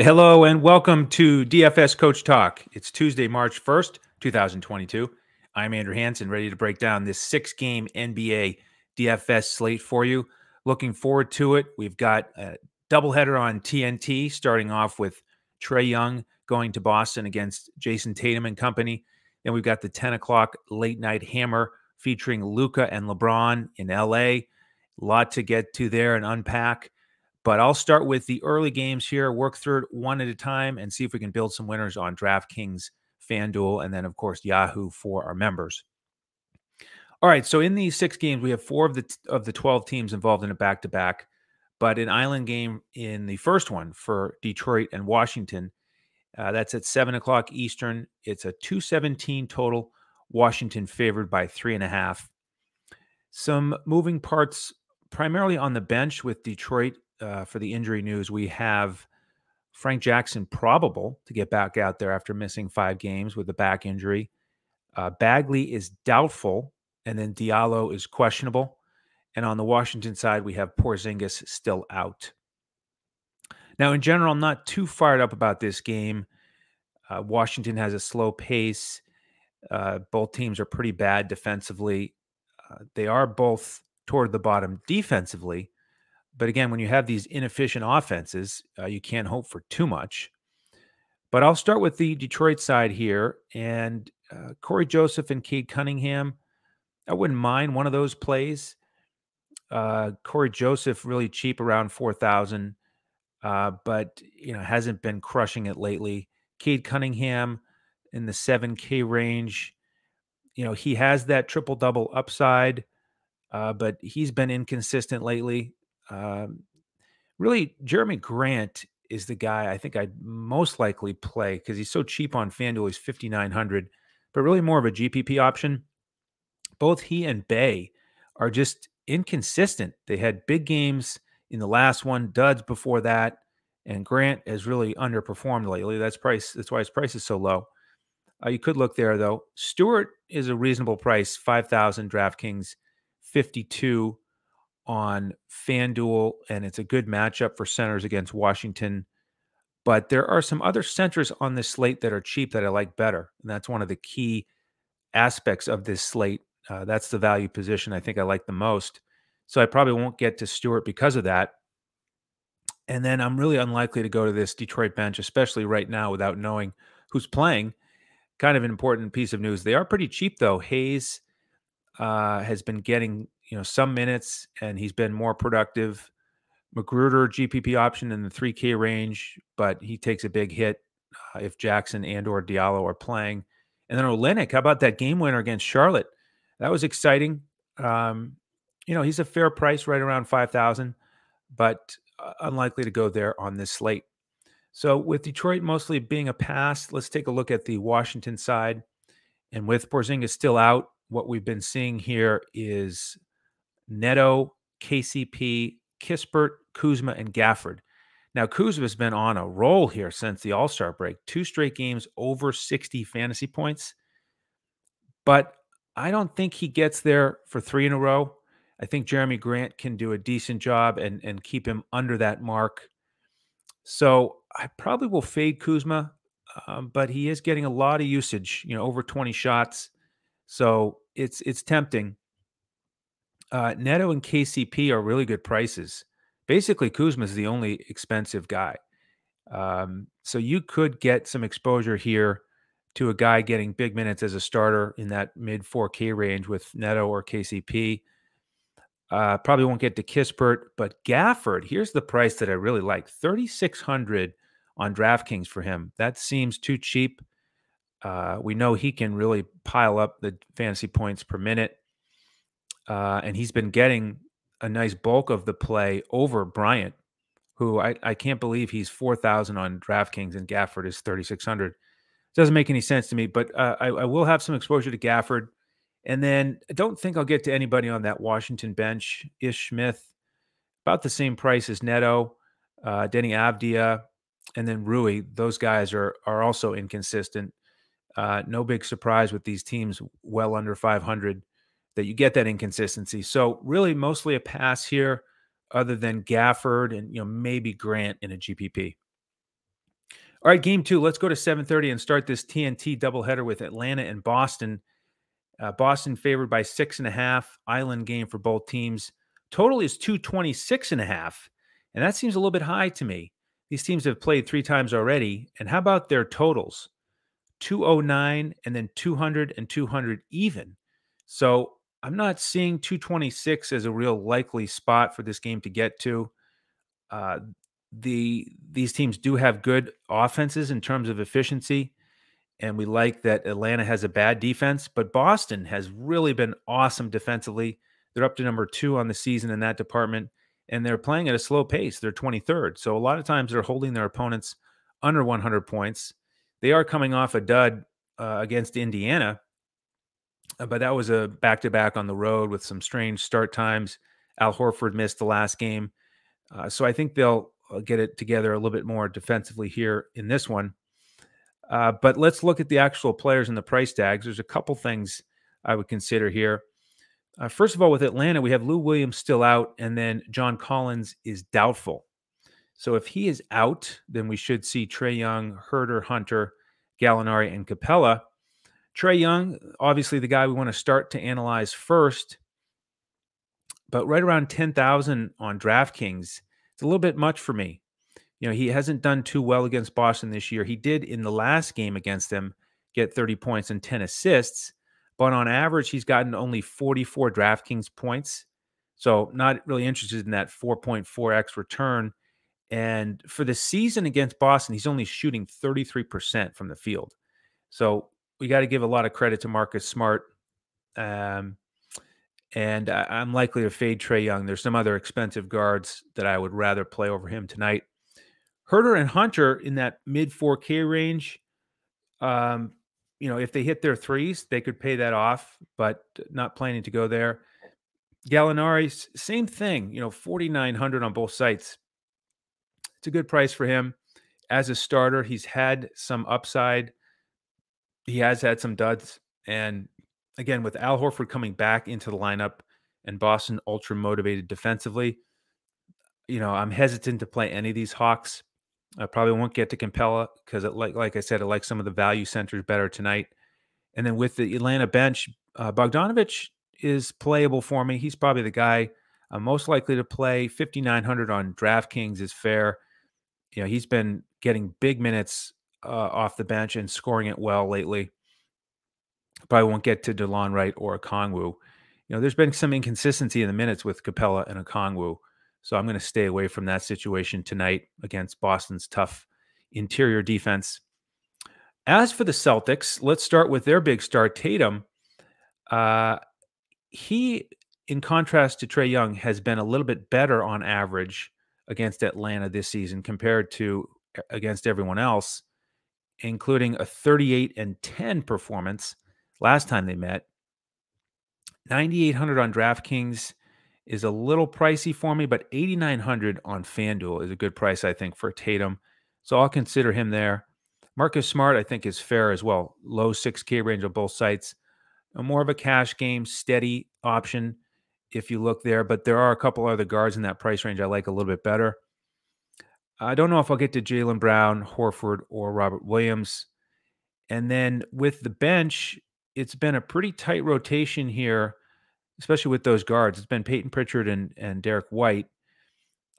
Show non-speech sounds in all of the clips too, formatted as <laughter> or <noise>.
Hello and welcome to DFS Coach Talk. It's Tuesday, March 1st, 2022. I'm Andrew Hanson, ready to break down this six game NBA DFS slate for you. Looking forward to it. We've got a doubleheader on TNT, starting off with Trae Young going to Boston against Jayson Tatum and company. Then we've got the 10 o'clock late night hammer featuring Luka and LeBron in LA. A lot to get to there and unpack. But I'll start with the early games here, work through it one at a time, and see if we can build some winners on DraftKings, FanDuel, and then, of course, Yahoo for our members. All right, so in these six games, we have four of the of the twelve teams involved in a back to back, but an island game in the first one for Detroit and Washington. Uh, that's at seven o'clock Eastern. It's a two seventeen total. Washington favored by three and a half. Some moving parts, primarily on the bench with Detroit uh, for the injury news, we have Frank Jackson probable to get back out there after missing five games with a back injury. Uh, Bagley is doubtful, and then Diallo is questionable. And on the Washington side, we have Porzingis still out. Now, in general, I'm not too fired up about this game. Uh, Washington has a slow pace. Uh, both teams are pretty bad defensively. Uh, they are both toward the bottom defensively, but again, when you have these inefficient offenses, uh, you can't hope for too much. But I'll start with the Detroit side here. And uh, Cory Joseph and Cade Cunningham, I wouldn't mind one of those plays. Uh, Cory Joseph really cheap around 4,000, uh, but you know hasn't been crushing it lately. Cade Cunningham in the 7K range, you know, he has that triple double upside, uh, but he's been inconsistent lately. Um, really, Jerami Grant is the guy I think I'd most likely play because he's so cheap on FanDuel. He's 5,900, but really more of a GPP option. Both he and Bey are just inconsistent. They had big games in the last one, duds before that, and Grant has really underperformed lately. That's price. That's why his price is so low. Uh, you could look there though. Stewart is a reasonable price, five thousand DraftKings, fifty-two on FanDuel, and it's a good matchup for centers against Washington. But there are some other centers on this slate that are cheap that I like better. And that's one of the key aspects of this slate. Uh, that's the value position I think I like the most. So I probably won't get to Stewart because of that. And then I'm really unlikely to go to this Detroit bench, especially right now without knowing who's playing. Kind of an important piece of news. They are pretty cheap, though. Hayes uh, has been getting you know some minutes and he's been more productive. Magruder GPP option in the 3K range, but he takes a big hit uh, if Jackson and or Diallo are playing. And then Olynyk, how about that game winner against Charlotte? That was exciting. Um, you know, he's a fair price, right around five thousand, but uh, unlikely to go there on this slate. So with Detroit mostly being a pass, let's take a look at the Washington side. And with Porzingis still out, what we've been seeing here is Neto, KCP, Kispert, Kuzma, and Gafford. Now, Kuzma's been on a roll here since the All Star break, two straight games over 60 fantasy points. But I don't think he gets there for three in a row. I think Jerami Grant can do a decent job and, and keep him under that mark. So I probably will fade Kuzma, um, but he is getting a lot of usage, you know, over 20 shots. So it's it's tempting. Uh, Neto and KCP are really good prices. Basically, Kuzma is the only expensive guy. Um, so you could get some exposure here to a guy getting big minutes as a starter in that mid 4K range with Neto or KCP. Uh, probably won't get to Kispert, but Gafford, here's the price that I really like 3600 on DraftKings for him. That seems too cheap. Uh, we know he can really pile up the fantasy points per minute uh, and he's been getting a nice bulk of the play over Bryant, who I, I can't believe he's four thousand on DraftKings and Gafford is thirty six hundred. Doesn't make any sense to me, but uh, I, I will have some exposure to Gafford, and then I don't think I'll get to anybody on that Washington bench. Ish Smith, about the same price as Neto, uh, Deni Avdija, and then Rui. Those guys are are also inconsistent. Uh, no big surprise with these teams well under 500 that you get that inconsistency. So really mostly a pass here other than Gafford and you know maybe Grant in a GPP. All right, game two. Let's go to 7:30 and start this TNT doubleheader with Atlanta and Boston. Uh, Boston favored by six and a half. Island game for both teams. Total is 226 and a half. And that seems a little bit high to me. These teams have played three times already. And how about their totals? 209 and then 200 and 200 even. So I'm not seeing 226 as a real likely spot for this game to get to. Uh, the these teams do have good offenses in terms of efficiency, and we like that Atlanta has a bad defense, but Boston has really been awesome defensively. They're up to number two on the season in that department, and they're playing at a slow pace. They're 23rd, so a lot of times they're holding their opponents under 100 points. They are coming off a dud uh, against Indiana, but that was a back to back on the road with some strange start times. Al Horford missed the last game. Uh, so I think they'll uh, get it together a little bit more defensively here in this one. Uh, but let's look at the actual players and the price tags. There's a couple things I would consider here. Uh, first of all, with Atlanta, we have Lou Williams still out, and then John Collins is doubtful. So if he is out, then we should see Trae Young, Huerter, Hunter, Gallinari, and Capela. Trae Young, obviously the guy we want to start to analyze first, but right around 10,000 on DraftKings, it's a little bit much for me. You know, he hasn't done too well against Boston this year. He did in the last game against them get 30 points and 10 assists, but on average, he's gotten only 44 DraftKings points. So, not really interested in that 4.4x return. And for the season against Boston, he's only shooting 33% from the field. So, we got to give a lot of credit to Marcus Smart. Um, and I, am likely to fade Trae Young. There's some other expensive guards that I would rather play over him tonight. Huerter and Hunter in that mid 4K range. Um, you know, if they hit their threes, they could pay that off, but not planning to go there. Gallinari, same thing. You know, 4,900 on both sites. It's a good price for him as a starter. He's had some upside. He has had some duds, and again, with Al Horford coming back into the lineup and Boston ultra motivated defensively, you know, I'm hesitant to play any of these Hawks. I probably won't get to Capela because, it like like I said, I like some of the value centers better tonight. And then with the Atlanta bench, uh, Bogdanovic is playable for me. He's probably the guy I'm most likely to play. 5,900 on DraftKings is fair. You know, he's been getting big minutes uh, off the bench and scoring it well lately probably won't get to Delon Wright or Okongwu. You know, there's been some inconsistency in the minutes with Capela and Okongwu. So I'm going to stay away from that situation tonight against Boston's tough interior defense. As for the Celtics, let's start with their big star, Tatum. Uh, he, in contrast to Trae Young, has been a little bit better on average against Atlanta this season compared to against everyone else, including a 38 and 10 performance last time they met. 9800 on DraftKings is a little pricey for me, but 8900 on FanDuel is a good price, I think, for Tatum. So I'll consider him there. Marcus Smart, I think, is fair as well. Low 6K range on both sites. A more of a cash game, steady option if you look there, but there are a couple other guards in that price range I like a little bit better. I don't know if I'll get to Jaylen Brown, Horford, or Robert Williams. And then with the bench, it's been a pretty tight rotation here, especially with those guards. It's been Payton Pritchard and and Derrick White.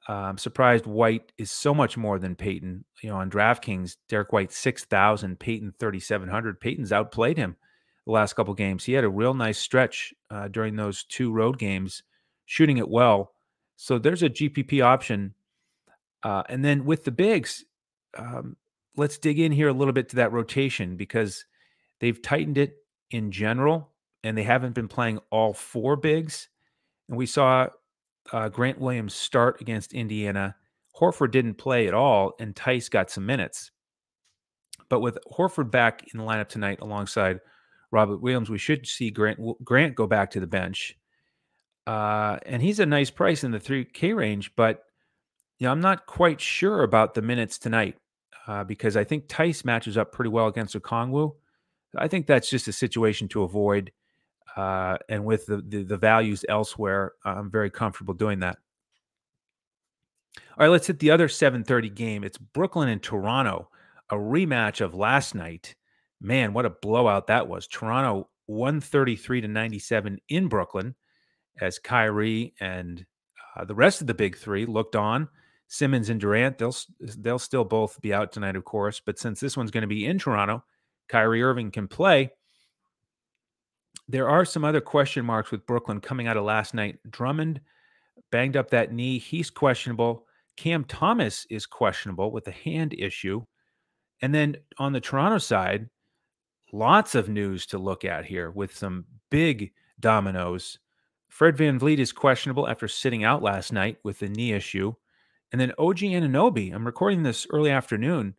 Uh, I'm surprised White is so much more than Payton. You know, on DraftKings, Derrick White six thousand, Payton thirty seven hundred. Payton's outplayed him the last couple games. He had a real nice stretch uh, during those two road games, shooting it well. So there's a GPP option. Uh, and then with the bigs, um, let's dig in here a little bit to that rotation because they've tightened it in general, and they haven't been playing all four bigs. And we saw uh, Grant Williams start against Indiana. Horford didn't play at all, and Theis got some minutes. But with Horford back in the lineup tonight alongside Robert Williams, we should see Grant Grant go back to the bench. Uh, and he's a nice price in the 3K range, but know, I'm not quite sure about the minutes tonight uh, because I think Theis matches up pretty well against Okongwu. I think that's just a situation to avoid. Uh, and with the, the, the values elsewhere, I'm very comfortable doing that. All right, let's hit the other 7:30 game. It's Brooklyn and Toronto. a rematch of last night. Man, what a blowout that was. Toronto 133 to 97 in Brooklyn as Kyrie and uh, the rest of the big three looked on. Simmons and Durant, they'll they'll still both be out tonight, of course. But since this one's going to be in Toronto, Kyrie Irving can play. There are some other question marks with Brooklyn coming out of last night. Drummond banged up that knee; he's questionable. Cam Thomas is questionable with a hand issue. And then on the Toronto side, lots of news to look at here with some big dominoes. Fred VanVleet is questionable after sitting out last night with a knee issue. And then OG Anunoby, I'm recording this early afternoon.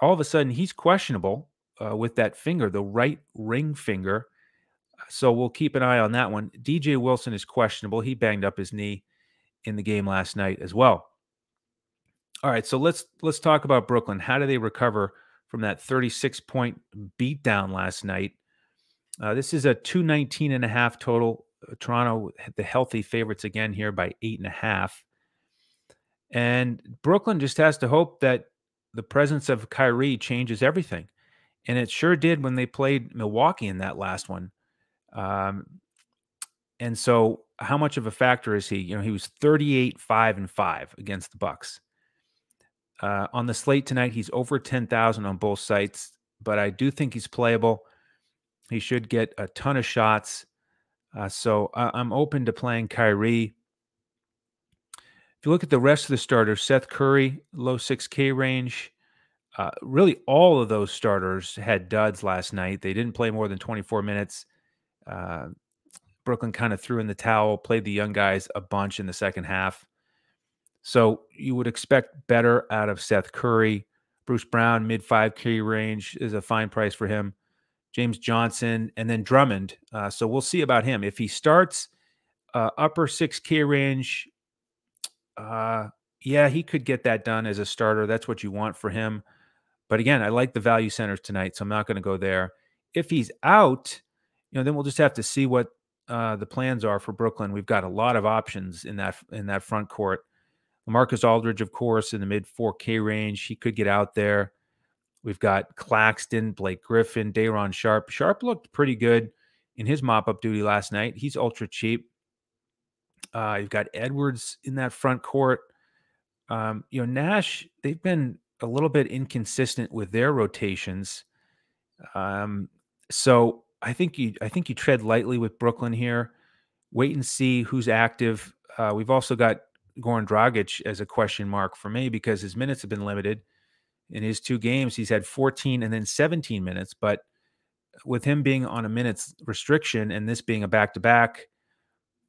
All of a sudden, he's questionable uh, with that finger, the right ring finger. So we'll keep an eye on that one. DJ Wilson is questionable. He banged up his knee in the game last night as well. All right, so let's let's talk about Brooklyn. How do they recover from that 36 point beatdown last night? Uh, this is a 219 and a half total. Uh, Toronto, the healthy favorites again here by eight and a half. And Brooklyn just has to hope that the presence of Kyrie changes everything. And it sure did when they played Milwaukee in that last one. Um, and so how much of a factor is he? You know, he was 38, 5, and 5 against the Bucks. Uh, on the slate tonight, he's over 10,000 on both sites, but I do think he's playable. He should get a ton of shots. Uh, so I- I'm open to playing Kyrie. If you look at the rest of the starters, Seth Curry, low 6K range. Uh, really, all of those starters had duds last night. They didn't play more than 24 minutes. Uh, Brooklyn kind of threw in the towel, played the young guys a bunch in the second half. So you would expect better out of Seth Curry. Bruce Brown, mid 5K range, is a fine price for him. James Johnson, and then Drummond. Uh, so we'll see about him. If he starts uh, upper 6K range, uh, yeah, he could get that done as a starter. That's what you want for him. But again, I like the value centers tonight, so I'm not going to go there. If he's out, you know, then we'll just have to see what uh, the plans are for Brooklyn. We've got a lot of options in that in that front court. Marcus Aldridge, of course, in the mid 4K range, he could get out there. We've got Claxton, Blake Griffin, Day'Ron Sharpe. Sharp looked pretty good in his mop up duty last night. He's ultra cheap. Uh, you've got Edwards in that front court. Um, you know, Nash, they've been a little bit inconsistent with their rotations. Um, so I think you I think you tread lightly with Brooklyn here. Wait and see who's active. Uh, we've also got Goran Dragic as a question mark for me because his minutes have been limited. In his two games, he's had 14 and then 17 minutes. But with him being on a minutes restriction and this being a back to back,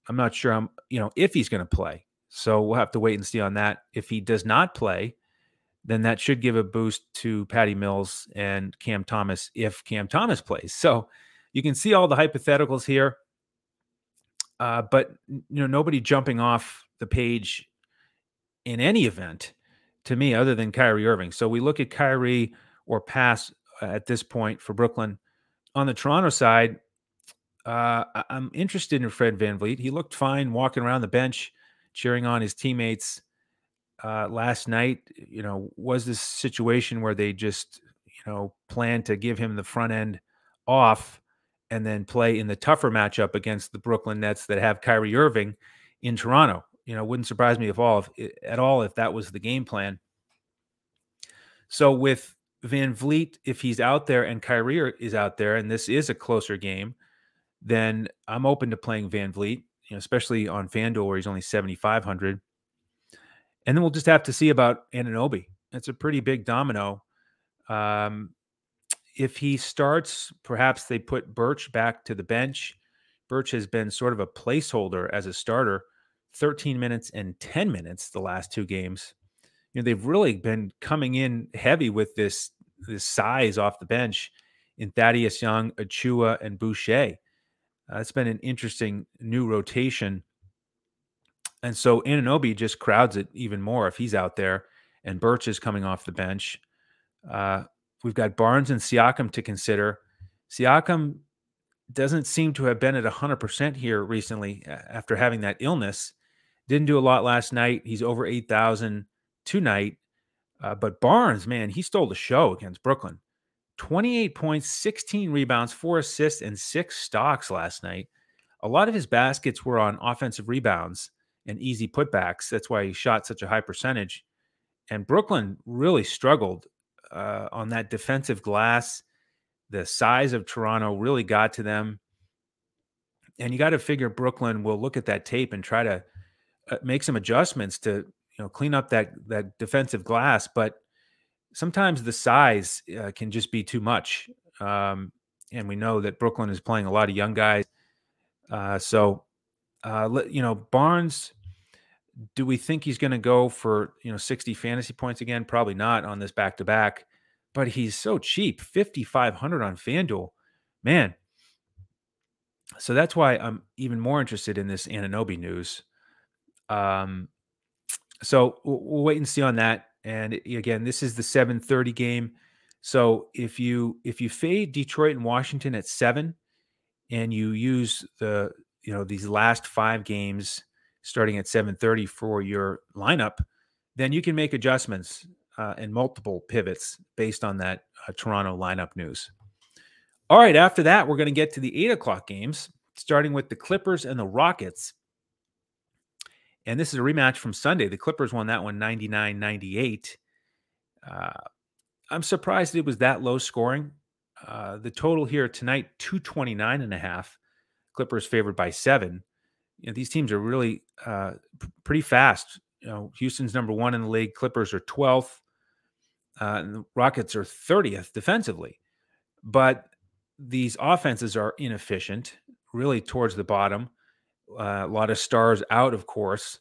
I'm not sure I'm, you know, if he's going to play. So we'll have to wait and see on that. If he does not play, then that should give a boost to Patty Mills and Cam Thomas if Cam Thomas plays. So you can see all the hypotheticals here, uh, but you know nobody jumping off the page in any event to me other than Kyrie Irving. So we look at Kyrie or pass at this point for Brooklyn. On the Toronto side, uh, I'm interested in Fred VanVleet. He looked fine walking around the bench, cheering on his teammates uh, last night. You know, was this situation where they just, you know, planned to give him the front end off and then play in the tougher matchup against the Brooklyn Nets that have Kyrie Irving in Toronto? You know, wouldn't surprise me if all if, at all if that was the game plan. So with Van VanVleet, if he's out there and Kyrie is out there, and this is a closer game, then I'm open to playing VanVleet, you know, especially on FanDuel where he's only 7,500. And then we'll just have to see about Anunoby. It's a pretty big domino. Um, if he starts, perhaps they put Birch back to the bench. Birch has been sort of a placeholder as a starter, 13 minutes and 10 minutes the last two games. You know, they've really been coming in heavy with this this size off the bench in Thaddeus Young, Achiuwa, and Boucher. Uh, it's been an interesting new rotation. And so Anunoby just crowds it even more if he's out there and Birch is coming off the bench. Uh, we've got Barnes and Siakam to consider. Siakam doesn't seem to have been at 100% here recently after having that illness. Didn't do a lot last night. He's over 8,000 tonight. Uh, but Barnes, man, he stole the show against Brooklyn. 28 points, 16 rebounds, four assists, and six stocks last night. A lot of his baskets were on offensive rebounds and easy putbacks. That's why he shot such a high percentage. And Brooklyn really struggled uh, on that defensive glass. The size of Toronto really got to them. And you got to figure Brooklyn will look at that tape and try to uh, make some adjustments to you know clean up that that defensive glass. But sometimes the size uh, can just be too much. Um, and we know that Brooklyn is playing a lot of young guys. Uh, so, uh, you know, Barnes, do we think he's going to go for, you know, 60 fantasy points again? Probably not on this back to back, but he's so cheap 5,500 on FanDuel. Man. So that's why I'm even more interested in this Anunoby news. Um, so we'll, we'll wait and see on that. And again, this is the 7:30 game. So if you if you fade Detroit and Washington at 7 and you use the you know these last 5 games starting at 7:30 for your lineup, then you can make adjustments uh, and multiple pivots based on that uh, Toronto lineup news. All right, after that, we're going to get to the eight o'clock games, starting with the Clippers and the Rockets. And this is a rematch from Sunday. The Clippers won that one 99 98. Uh, I'm surprised it was that low scoring. Uh, the total here tonight 229 and a half. Clippers favored by seven. You know, these teams are really uh, pretty fast. You know, Houston's number one in the league. Clippers are 12th. Uh, and the Rockets are 30th defensively. But these offenses are inefficient, really towards the bottom. Uh, a lot of stars out, of course.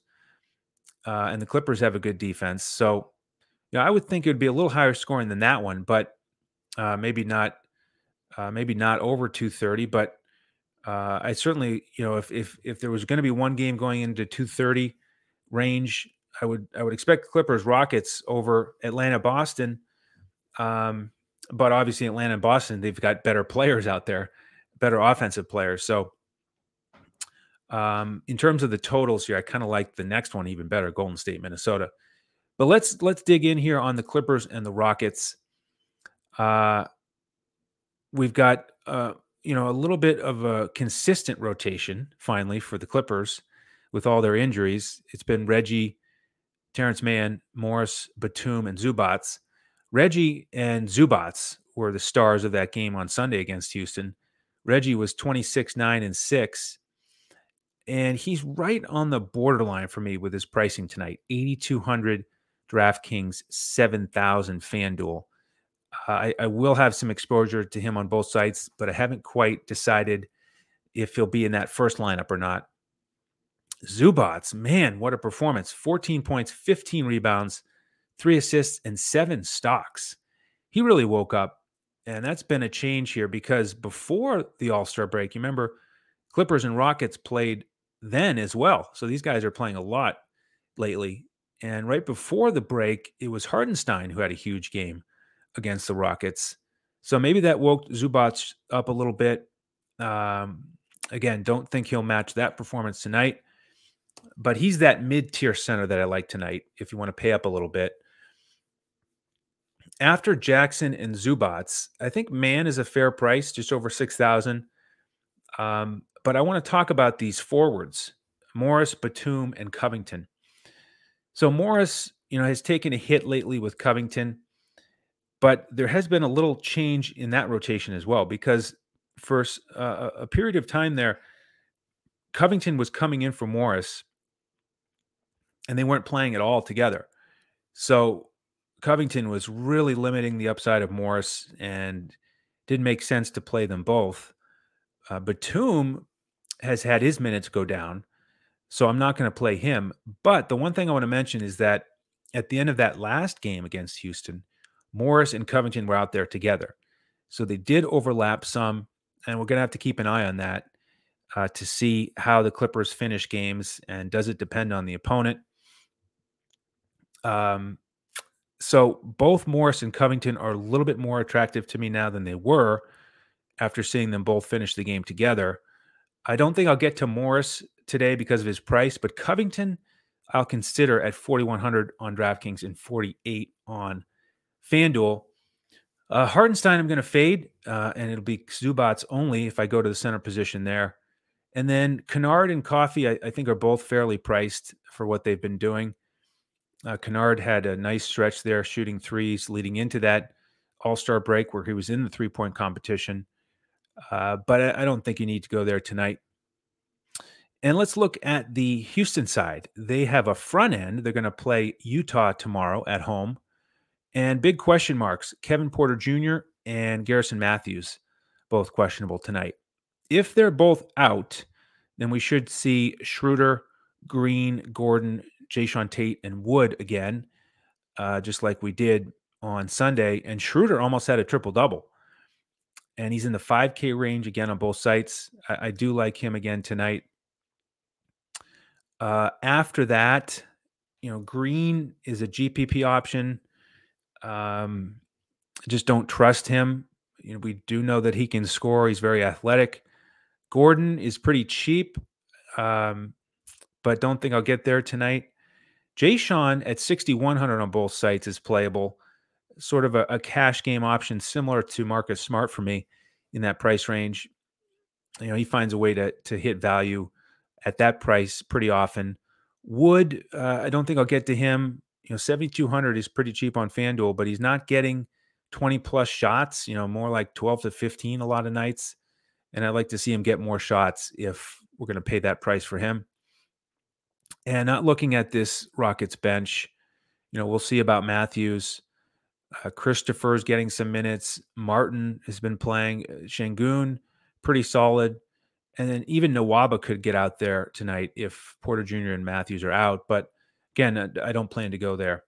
Uh, and the Clippers have a good defense. So, you know, I would think it would be a little higher scoring than that one, but uh, maybe not, uh, maybe not over 230. But uh, I certainly, you know, if if if there was going to be one game going into 230 range, I would I would expect Clippers Rockets over Atlanta Boston. Um, but obviously Atlanta and Boston, they've got better players out there, better offensive players. So um, in terms of the totals here, I kind of like the next one even better, Golden State, Minnesota. But let's let's dig in here on the Clippers and the Rockets. Uh, we've got uh, you know a little bit of a consistent rotation finally for the Clippers with all their injuries. It's been Reggie, Terance Mann, Morris, Batum, and Zubac. Reggie and Zubac were the stars of that game on Sunday against Houston. Reggie was 26, 9, and 6 and he's right on the borderline for me with his pricing tonight 8200 draftkings 7000 fanduel. I, I, will have some exposure to him on both sites but i haven't quite decided if he'll be in that first lineup or not. Zubac man what a performance. 14 points 15 rebounds three assists and seven stocks. He really woke up and that's been a change here because before the all-star break you remember clippers and rockets played then as well. So these guys are playing a lot lately. And right before the break, it was Hartenstein who had a huge game against the Rockets. So maybe that woke Zubac up a little bit. Um, again, don't think he'll match that performance tonight, but he's that mid tier center that I like tonight if you want to pay up a little bit. After Jackson and Zubac, I think Mann is a fair price, just over 6,000. Um, but I want to talk about these forwards Morris, Batum, and Covington. So Morris, you know, has taken a hit lately with Covington, but there has been a little change in that rotation as well because for uh, a period of time there, Covington was coming in for Morris and they weren't playing at all together. So Covington was really limiting the upside of Morris and didn't make sense to play them both. Uh, Batum has had his minutes go down. So I'm not going to play him. But the one thing I want to mention is that at the end of that last game against Houston, Morris and Covington were out there together. So they did overlap some. And we're going to have to keep an eye on that uh, to see how the Clippers finish games and does it depend on the opponent. Um, so both Morris and Covington are a little bit more attractive to me now than they were after seeing them both finish the game together. I don't think I'll get to Morris today because of his price, but Covington, I'll consider at 4,100 on DraftKings and 48 on FanDuel. Uh, Hartenstein, I'm going to fade, uh, and it'll be Zubac only if I go to the center position there. And then Kennard and Coffey, I, I think, are both fairly priced for what they've been doing. Uh, Kennard had a nice stretch there, shooting threes leading into that All Star break where he was in the three point competition. Uh, but I, I don't think you need to go there tonight. And let's look at the Houston side. They have a front end. They're going to play Utah tomorrow at home. And big question marks Kevin Porter Jr. and Garrison Matthews, both questionable tonight. If they're both out, then we should see Schroeder, Green, Gordon, Jae'Sean Tate, and Wood again, uh, just like we did on Sunday. And Schroeder almost had a triple double. And he's in the 5K range again on both sites. I, I do like him again tonight. Uh, after that, you know, Green is a GPP option. Um, just don't trust him. You know, we do know that he can score. He's very athletic. Gordon is pretty cheap, um, but don't think I'll get there tonight. Jae'Sean at 6,100 on both sites is playable. Sort of a, a, cash game option similar to Marcus Smart for me in that price range. You know, he finds a way to, to hit value at that price pretty often. Wood, uh, I don't think I'll get to him. You know, 7,200 is pretty cheap on FanDuel, but he's not getting 20 plus shots, you know, more like 12 to 15 a lot of nights. And I'd like to see him get more shots if we're going to pay that price for him. And not looking at this Rockets bench, you know, we'll see about Matthews. Uh, Christopher's getting some minutes. Martin has been playing. Uh, Sengun, pretty solid. And then even Nwaba could get out there tonight if Porter Jr. and Matthews are out. But again, I don't plan to go there.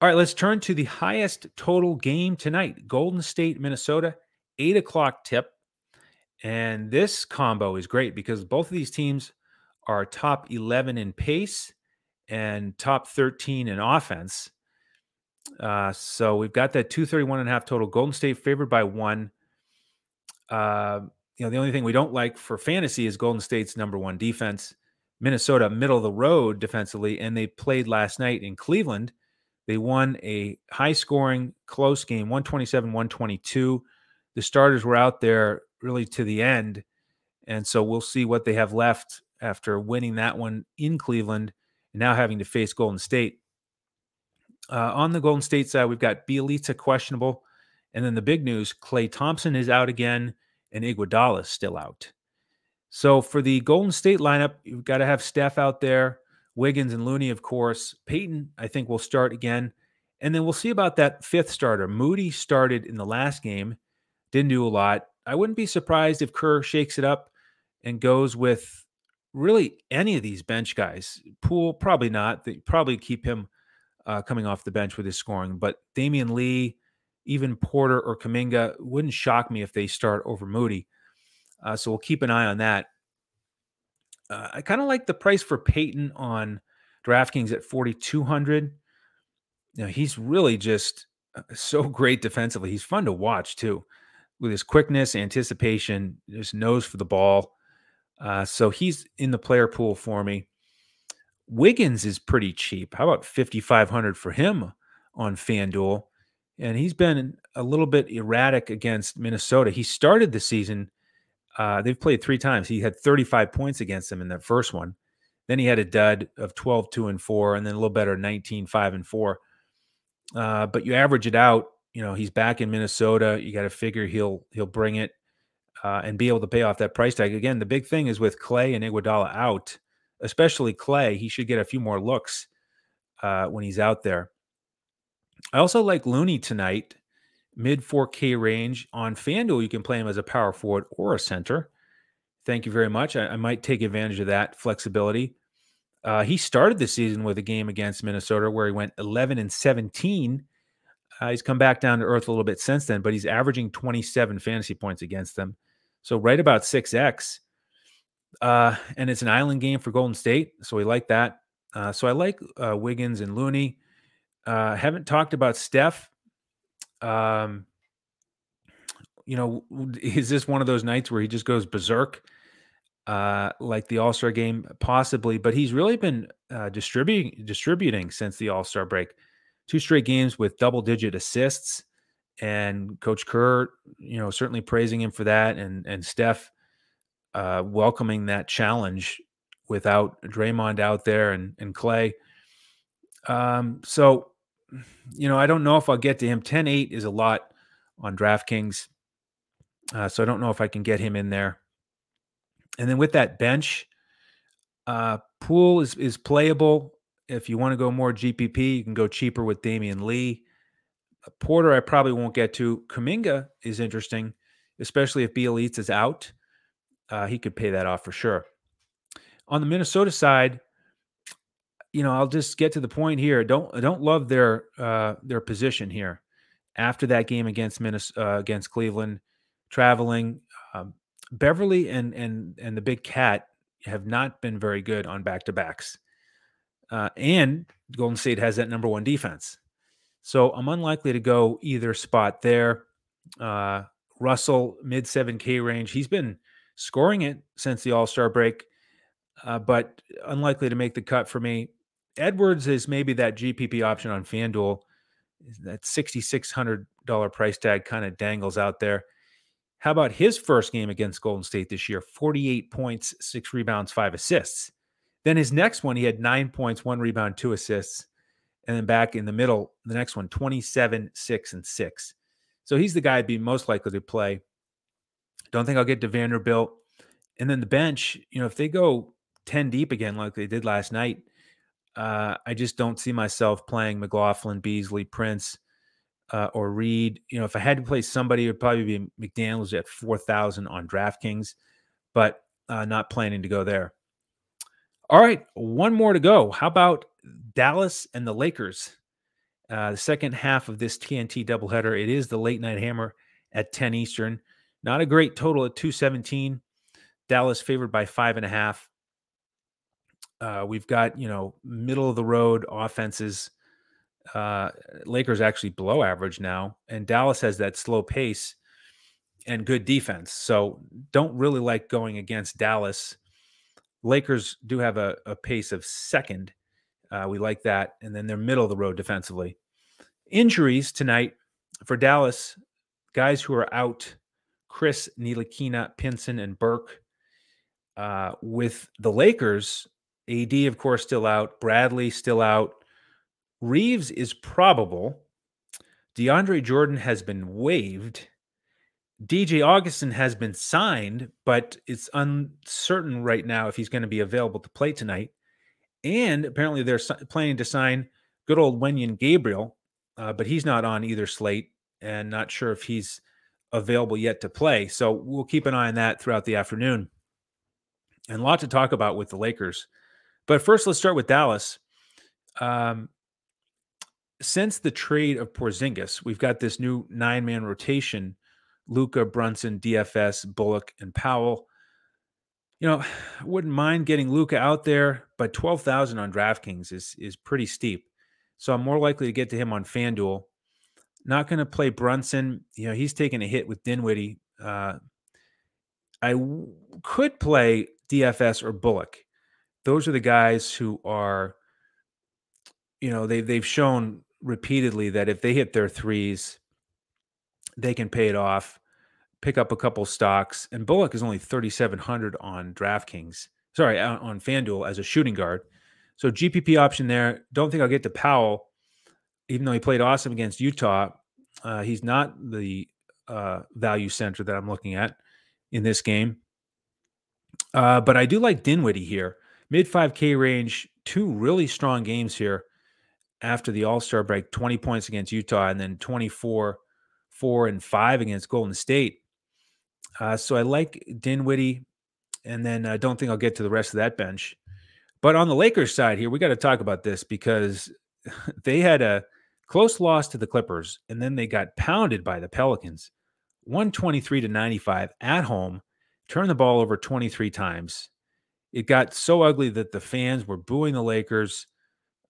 All right, let's turn to the highest total game tonight Golden State, Minnesota, eight o'clock tip. And this combo is great because both of these teams are top 11 in pace and top 13 in offense. Uh, so we've got that 231 and a half total. Golden State favored by one. Uh, you know, the only thing we don't like for fantasy is Golden State's number one defense. Minnesota, middle of the road defensively, and they played last night in Cleveland. They won a high scoring, close game, 127 122. The starters were out there really to the end. And so we'll see what they have left after winning that one in Cleveland and now having to face Golden State. Uh, on the Golden State side, we've got Bjelica questionable. And then the big news Klay Thompson is out again and Iguodala is still out. So for the Golden State lineup, you've got to have Steph out there, Wiggins and Looney, of course. Payton, I think, will start again. And then we'll see about that fifth starter. Moody started in the last game, didn't do a lot. I wouldn't be surprised if Kerr shakes it up and goes with really any of these bench guys. Poole, probably not. They probably keep him uh, coming off the bench with his scoring. But Damion Lee, even Porter or Kuminga, wouldn't shock me if they start over Moody. Uh, so we'll keep an eye on that. Uh, I kind of like the price for Payton on DraftKings at 4,200. You know, he's really just uh, so great defensively. He's fun to watch too, with his quickness, anticipation, his nose for the ball. Uh, so he's in the player pool for me. Wiggins is pretty cheap. How about 5500 for him on FanDuel? And he's been a little bit erratic against Minnesota. He started the season, uh, they've played three times. He had 35 points against them in that first one. Then he had a dud of 12, 2, and 4, and then a little better, 19, 5, and 4. Uh, but you average it out, you know, he's back in Minnesota. You got to figure he'll he'll bring it uh, and be able to pay off that price tag. Again, the big thing is with Klay and Iguodala out, especially Klay. he should get a few more looks uh, when he's out there. I also like Looney tonight, mid 4K range on FanDuel. You can play him as a power forward or a center. Thank you very much. I, I might take advantage of that flexibility. Uh, he started the season with a game against Minnesota where he went 11 and 17 uh, he's come back down to earth a little bit since then, but he's averaging 27 fantasy points against them. So right about 6x. Uh, and it's an island game for Golden State. So we like that. Uh, so I like uh, Wiggins and Looney. Uh, haven't talked about Steph. Um, you know, is this one of those nights where he just goes berserk? uh, like the All Star game, possibly, but he's really been uh, distributing distributing since the All Star break. Two straight games with double digit assists, and Coach Kerr, you know, certainly praising him for that, and and Steph uh, welcoming that challenge without Draymond out there and and Klay. Um, so, you know, I don't know if I'll get to him. 10-8 is a lot on DraftKings, uh, so I don't know if I can get him in there. And then with that bench, uh, Poole is is playable. If you want to go more GPP, you can go cheaper with Damion Lee. Porter, I probably won't get to. Kuminga is interesting, especially if Bjelica is out. Uh, he could pay that off for sure. On the Minnesota side, you know, I'll just get to the point here. Don't I don't love their uh, their position here after that game against Minnesota uh, against Cleveland, traveling. Um, Beverley and and and the Big Cat have not been very good on back to backs, uh, and Golden State has that number one defense. So I'm unlikely to go either spot there. Uh, Russell mid seven K range. He's been scoring it since the All Star break, uh, but unlikely to make the cut for me. Edwards is maybe that GPP option on FanDuel. That sixty six hundred dollar price tag kind of dangles out there. How about his first game against Golden State this year? 48 points, six rebounds, five assists. Then his next one, he had nine points, one rebound, two assists. And then back in the middle, the next one, 27, six, and six. So he's the guy I'd be most likely to play. Don't think I'll get to Vanderbilt. And then the bench, you know, if they go 10 deep again, like they did last night, uh, I just don't see myself playing McLaughlin, Beasley, Prince, uh, or Reid. You know, if I had to play somebody, it would probably be McDaniels at 4,000 on DraftKings, but uh, not planning to go there. All right, one more to go. How about Dallas and the Lakers? Uh, the second half of this TNT doubleheader. It is the late night hammer at 10 Eastern. Not a great total at 217. Dallas favored by five and a half. Uh, we've got, you know, middle of the road offenses uh, Lakers actually below average now, and Dallas has that slow pace and good defense. So don't really like going against Dallas. Lakers do have a, a pace of second. Uh, we like that, and then they're middle of the road defensively. Injuries tonight for Dallas, guys who are out: Chriss, Ntilikina, Pinson, and Burke. Uh, with the Lakers, AD of course still out, Bradley still out. Reaves is probable. DeAndre Jordan has been waived. DJ Augustin has been signed, but it's uncertain right now if he's going to be available to play tonight. And apparently they're planning to sign good old Wenyen Gabriel, uh, but he's not on either slate and not sure if he's available yet to play. So we'll keep an eye on that throughout the afternoon. And a lot to talk about with the Lakers. But first, let's start with Dallas. Um, since the trade of Porzingis, we've got this new nine man rotation Luka, Brunson, DFS, Bullock, and Powell. You know, I <sighs> wouldn't mind getting Luka out there, but 12,000 on DraftKings is, is pretty steep. So I'm more likely to get to him on FanDuel. Not going to play Brunson. You know, he's taking a hit with Dinwiddie. Uh, I w- could play DFS or Bullock. Those are the guys who are, you know, they they've shown repeatedly that if they hit their threes, they can pay it off, pick up a couple stocks. And Bullock is only 3,700 on DraftKings, sorry, on FanDuel as a shooting guard. So GPP option there. Don't think I'll get to Powell, even though he played awesome against Utah. Uh, he's not the uh, value center that I'm looking at in this game. Uh, but I do like Dinwiddie here. Mid 5K range, two really strong games here after the All Star break 20 points against Utah and then 24, 4 and 5 against Golden State. Uh, so I like Dinwiddie, and then I don't think I'll get to the rest of that bench. But on the Lakers side here, we got to talk about this because <laughs> they had a close loss to the Clippers, and then they got pounded by the Pelicans 123 to 95 at home, turned the ball over 23 times. It got so ugly that the fans were booing the Lakers.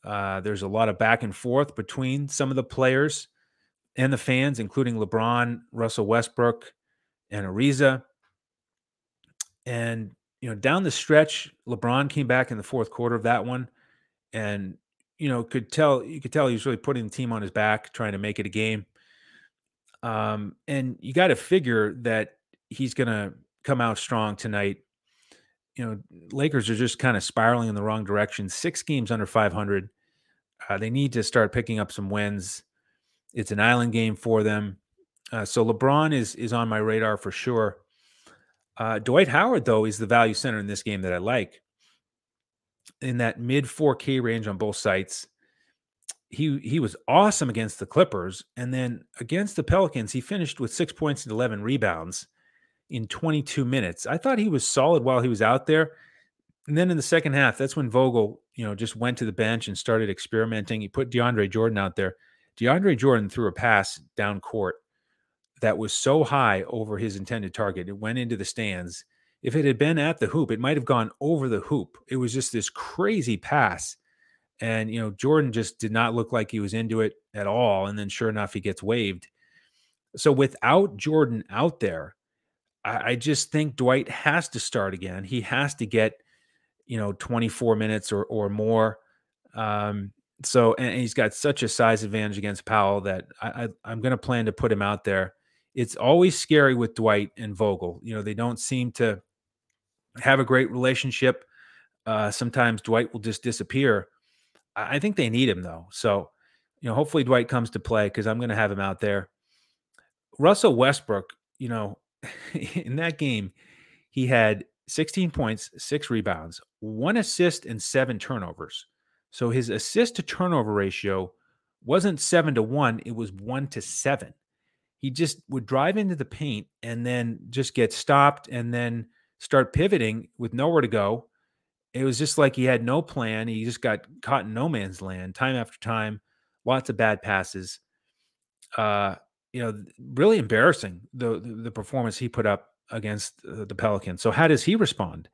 Uh, there's a lot of back and forth between some of the players and the fans, including LeBron, Russell Westbrook, and Ariza. And you know, down the stretch, LeBron came back in the fourth quarter of that one, and you know, could tell you could tell he was really putting the team on his back, trying to make it a game. Um, and you got to figure that he's going to come out strong tonight. You know, Lakers are just kind of spiraling in the wrong direction. Six games under 500. Uh, they need to start picking up some wins. It's an island game for them. Uh, so LeBron is is on my radar for sure. Uh, Dwight Howard, though, is the value center in this game that I like. In that mid 4K range on both sites, he he was awesome against the Clippers, and then against the Pelicans, he finished with six points and 11 rebounds in 22 minutes. I thought he was solid while he was out there. And then in the second half, that's when Vogel, you know, just went to the bench and started experimenting. He put DeAndre Jordan out there. DeAndre Jordan threw a pass down court that was so high over his intended target. It went into the stands. If it had been at the hoop, it might have gone over the hoop. It was just this crazy pass. And, you know, Jordan just did not look like he was into it at all. And then sure enough, he gets waived. So without Jordan out there, I, I just think Dwight has to start again. He has to get, you know, 24 minutes or, or more. Um, so, and he's got such a size advantage against Powell that I, I, I'm going to plan to put him out there it's always scary with Dwight and Vogel. You know, they don't seem to have a great relationship. Uh, sometimes Dwight will just disappear. I, I think they need him though. So, you know, hopefully Dwight comes to play because I'm going to have him out there. Russell Westbrook, you know, <laughs> in that game, he had 16 points, six rebounds, one assist, and seven turnovers. So his assist to turnover ratio wasn't seven to one, it was one to seven he just would drive into the paint and then just get stopped and then start pivoting with nowhere to go. It was just like he had no plan. He just got caught in no man's land time after time. Lots of bad passes. Uh, you know, really embarrassing the, the, performance he put up against uh, the Pelicans. So how does he respond?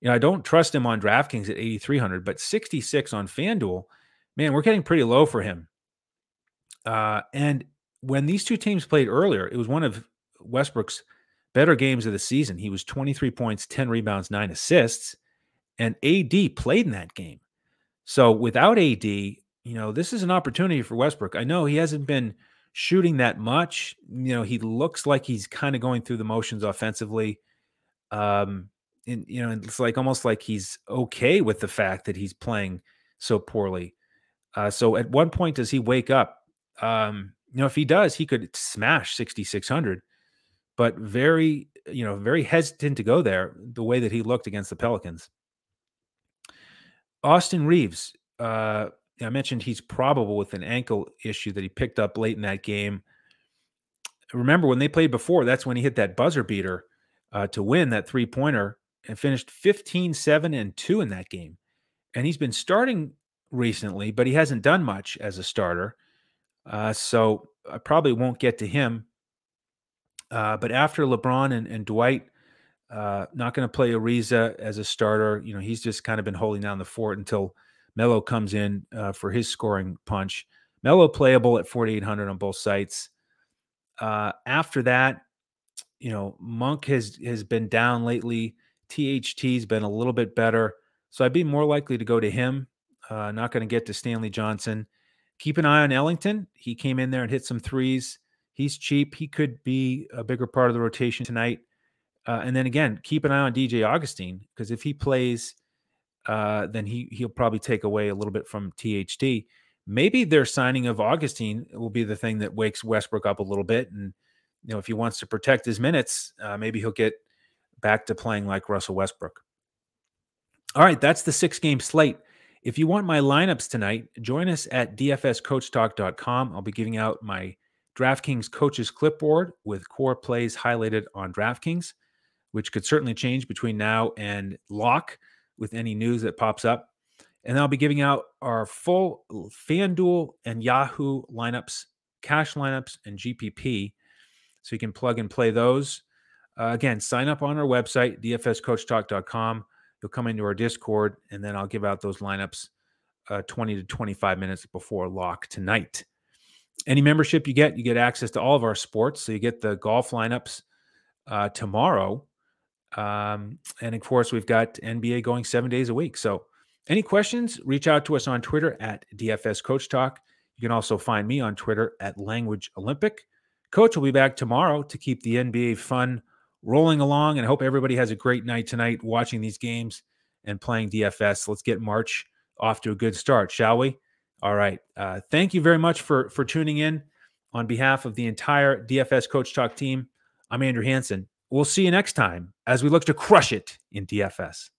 You know, I don't trust him on DraftKings at 8,300, but 66 on FanDuel, man, we're getting pretty low for him. Uh, and when these two teams played earlier, it was one of Westbrook's better games of the season. He was 23 points, 10 rebounds, nine assists, and AD played in that game. So without AD, you know, this is an opportunity for Westbrook. I know he hasn't been shooting that much. You know, he looks like he's kind of going through the motions offensively. Um, and you know, it's like almost like he's okay with the fact that he's playing so poorly. Uh, so at one point does he wake up? Um, you know, if he does, he could smash 6,600, but very, you know, very hesitant to go there the way that he looked against the Pelicans. Austin Reaves, uh, I mentioned he's probable with an ankle issue that he picked up late in that game. Remember when they played before, that's when he hit that buzzer beater uh, to win that three pointer and finished 15, 7, and 2 in that game. And he's been starting recently, but he hasn't done much as a starter. Uh, so I probably won't get to him. Uh, but after LeBron and, and Dwight, uh, not going to play Ariza as a starter. You know, he's just kind of been holding down the fort until Melo comes in uh, for his scoring punch. Melo playable at 4,800 on both sites. Uh, after that, you know, Monk has has been down lately. THT's been a little bit better, so I'd be more likely to go to him. Uh, not going to get to Stanley Johnson. Keep an eye on Ellington. He came in there and hit some threes. He's cheap. He could be a bigger part of the rotation tonight. Uh, and then again, keep an eye on DJ Augustin because if he plays, uh, then he he'll probably take away a little bit from THT. Maybe their signing of Augustin will be the thing that wakes Westbrook up a little bit, and you know if he wants to protect his minutes, uh, maybe he'll get back to playing like Russell Westbrook. All right, that's the six game slate. If you want my lineups tonight, join us at dfscoachtalk.com. I'll be giving out my DraftKings coaches clipboard with core plays highlighted on DraftKings, which could certainly change between now and lock with any news that pops up. And I'll be giving out our full FanDuel and Yahoo lineups, cash lineups, and GPP. So you can plug and play those. Uh, again, sign up on our website, dfscoachtalk.com. You'll come into our Discord, and then I'll give out those lineups uh, 20 to 25 minutes before lock tonight. Any membership you get, you get access to all of our sports. So you get the golf lineups uh, tomorrow. Um, and of course, we've got NBA going seven days a week. So, any questions, reach out to us on Twitter at DFS Coach Talk. You can also find me on Twitter at Language Olympic. Coach will be back tomorrow to keep the NBA fun rolling along. And I hope everybody has a great night tonight watching these games and playing DFS. Let's get March off to a good start, shall we? All right. Uh, thank you very much for for tuning in. On behalf of the entire DFS Coach Talk team, I'm Andrew Hanson. We'll see you next time as we look to crush it in DFS.